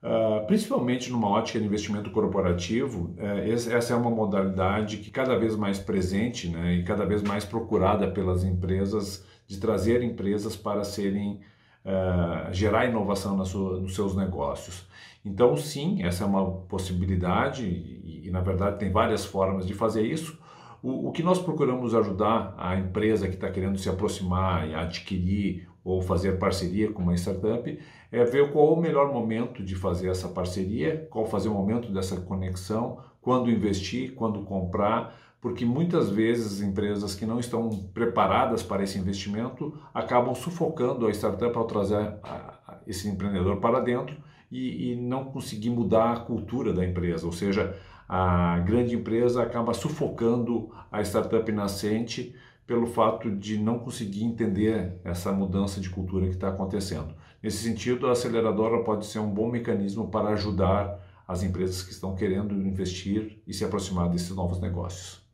Uh, principalmente numa ótica de investimento corporativo, uh, essa é uma modalidade que cada vez mais presente né, e cada vez mais procurada pelas empresas de trazer empresas para serem uh, gerar inovação sua, nos seus negócios. Então, sim, essa é uma possibilidade e, e na verdade tem várias formas de fazer isso. O, o que nós procuramos ajudar a empresa que está querendo se aproximar e adquirir ou fazer parceria com uma startup é ver qual o melhor momento de fazer essa parceria, qual fazer o momento dessa conexão, quando investir, quando comprar, porque muitas vezes empresas que não estão preparadas para esse investimento acabam sufocando a startup ao trazer esse empreendedor para dentro e, e não conseguir mudar a cultura da empresa, ou seja, a grande empresa acaba sufocando a startup nascente pelo fato de não conseguir entender essa mudança de cultura que está acontecendo. Nesse sentido, a aceleradora pode ser um bom mecanismo para ajudar as empresas que estão querendo investir e se aproximar desses novos negócios.